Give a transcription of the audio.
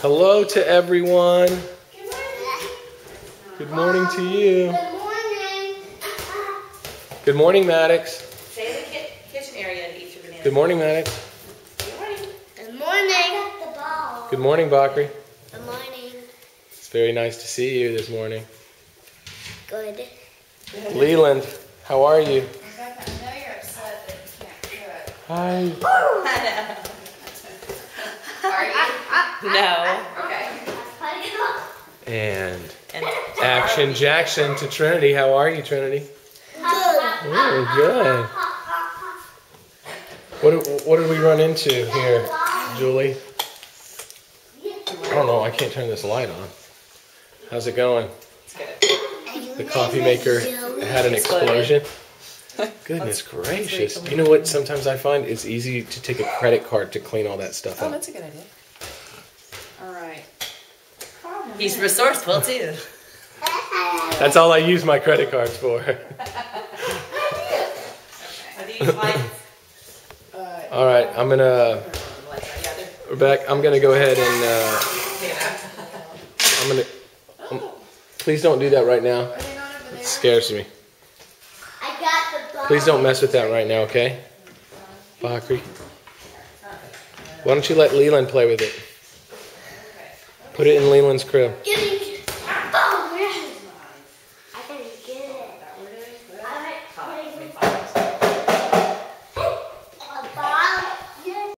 Hello to everyone. Good morning to you. Good morning. Good morning, Maddux. Stay in the kitchen area and eat your banana. Good morning, Maddux. Good morning. Good morning. the ball. Good morning, Bakri. Good morning. It's very nice to see you this morning. Good. Leeland, how are you? I know you're upset that you can't do it. Hi. Are you? No. Okay. And And Action Jackson to Trinity. How are you, Trinity? Oh, good. What did, what did we run into here, Julie? I don't know. I can't turn this light on. How's it going? it's good. The coffee maker had an explosion. Goodness gracious. You know what? Sometimes I find it's easy to take a credit card to clean all that stuff Oh, up. that's a good idea. All right. He's resourceful too. That's all I use my credit cards for. Are these? Uh, All right, I'm gonna, Rebekah, I'm gonna go ahead and, uh, I'm gonna, um, please don't do that right now. Are they not over It scares me. Please don't mess with that right now, okay? Bakri, Why don't you let Leeland play with it? Put it in Leeland's crib. I gotta get it.